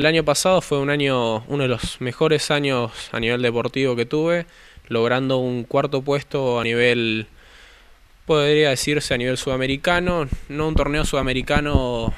El año pasado fue un año, uno de los mejores años a nivel deportivo que tuve, logrando un cuarto puesto a nivel, podría decirse a nivel sudamericano, no un torneo sudamericano,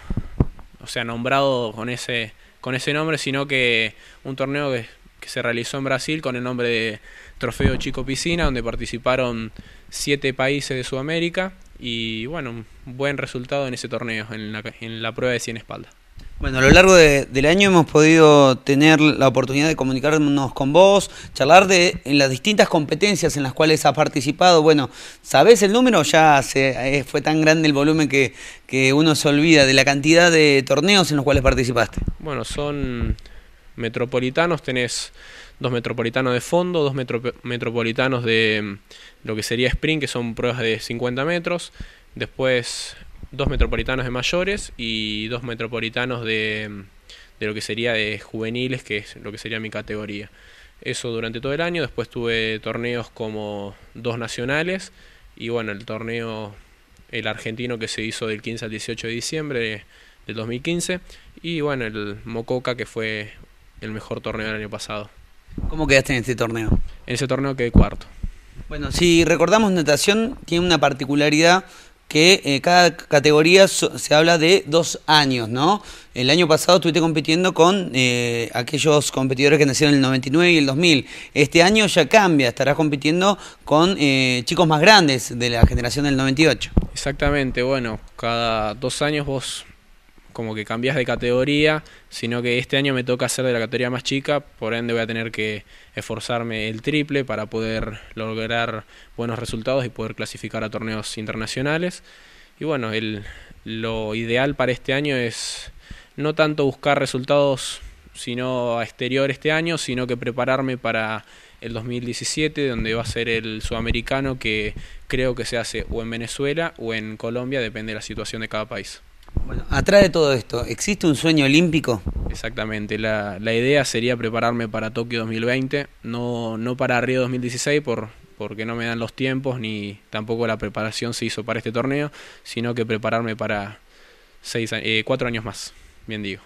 o sea, nombrado con ese, con ese nombre, sino que un torneo que, se realizó en Brasil con el nombre de Trofeo Chico Piscina, donde participaron siete países de Sudamérica y bueno, un buen resultado en ese torneo, en la, en la prueba de 100 espaldas. Bueno, a lo largo de, del año hemos podido tener la oportunidad de comunicarnos con vos, charlar de en las distintas competencias en las cuales has participado. Bueno, ¿sabés el número? Ya se, eh, fue tan grande el volumen que, que uno se olvida de la cantidad de torneos en los cuales participaste. Bueno, son metropolitanos, tenés dos metropolitanos de fondo, dos metro, metropolitanos de mm, lo que sería sprint, que son pruebas de 50 metros, después dos metropolitanos de mayores y dos metropolitanos de, de lo que sería de juveniles, que es lo que sería mi categoría. Eso durante todo el año, después tuve torneos como dos nacionales y bueno, el torneo, el argentino que se hizo del 15 al 18 de diciembre del 2015 y bueno, el Mococa que fue el mejor torneo del año pasado. ¿Cómo quedaste en este torneo? En ese torneo quedé cuarto. Bueno, si recordamos natación, tiene una particularidad que eh, cada categoría se habla de dos años, ¿no? El año pasado estuviste compitiendo con eh, aquellos competidores que nacieron en el 99 y el 2000. Este año ya cambia, estarás compitiendo con eh, chicos más grandes de la generación del 98. Exactamente, bueno, cada dos años vos como que cambias de categoría, sino que este año me toca ser de la categoría más chica, por ende voy a tener que esforzarme el triple para poder lograr buenos resultados y poder clasificar a torneos internacionales. Y bueno, el, lo ideal para este año es no tanto buscar resultados sino a exterior este año, sino que prepararme para el 2017, donde va a ser el sudamericano que creo que se hace o en Venezuela o en Colombia, depende de la situación de cada país. Bueno, atrás de todo esto, ¿existe un sueño olímpico? Exactamente, la, la, idea sería prepararme para Tokio 2020, no, no para Río 2016 por, porque no me dan los tiempos ni tampoco la preparación se hizo para este torneo, sino que prepararme para seis, eh, cuatro años más, bien digo.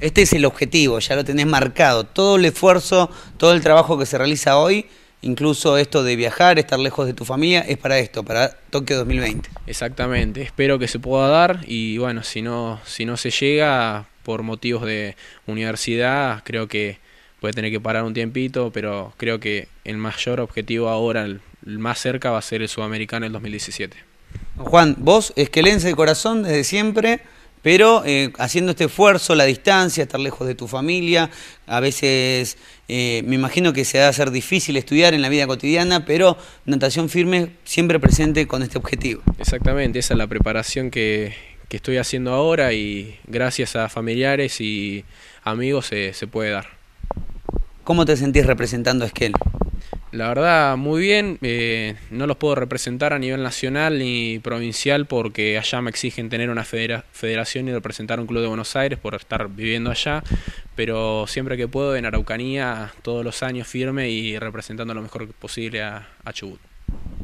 Este es el objetivo, ya lo tenés marcado, todo el esfuerzo, todo el trabajo que se realiza hoy incluso esto de viajar, estar lejos de tu familia, es para esto, para Tokio 2020. Exactamente, espero que se pueda dar y bueno, si no, si no se llega por motivos de universidad, creo que puede tener que parar un tiempito, pero creo que el mayor objetivo ahora, el más cerca, va a ser el sudamericano el 2017. Juan, vos, esquelense de corazón desde siempre, pero eh, haciendo este esfuerzo, la distancia, estar lejos de tu familia, a veces eh, me imagino que se va a hacer difícil estudiar en la vida cotidiana, pero natación firme siempre presente con este objetivo. Exactamente, esa es la preparación que, que estoy haciendo ahora y gracias a familiares y amigos se, se puede dar. ¿Cómo te sentís representando a Esquel? La verdad, muy bien. Eh, no los puedo representar a nivel nacional ni provincial porque allá me exigen tener una federa federación y representar un club de Buenos Aires por estar viviendo allá. Pero siempre que puedo en Araucanía, todos los años firme y representando lo mejor posible a, a Chubut.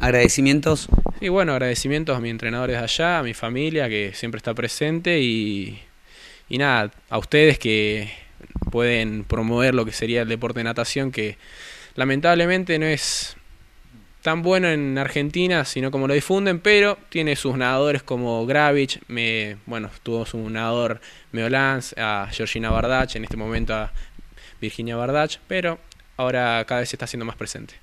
¿Agradecimientos? Sí, bueno, agradecimientos a mis entrenadores de allá, a mi familia que siempre está presente y, y nada, a ustedes que pueden promover lo que sería el deporte de natación que lamentablemente no es tan bueno en Argentina, sino como lo difunden, pero tiene sus nadadores como Gravich, me, bueno, tuvo su nadador Meolans, a Georgina Bardach, en este momento a Virginia Bardach, pero ahora cada vez se está haciendo más presente.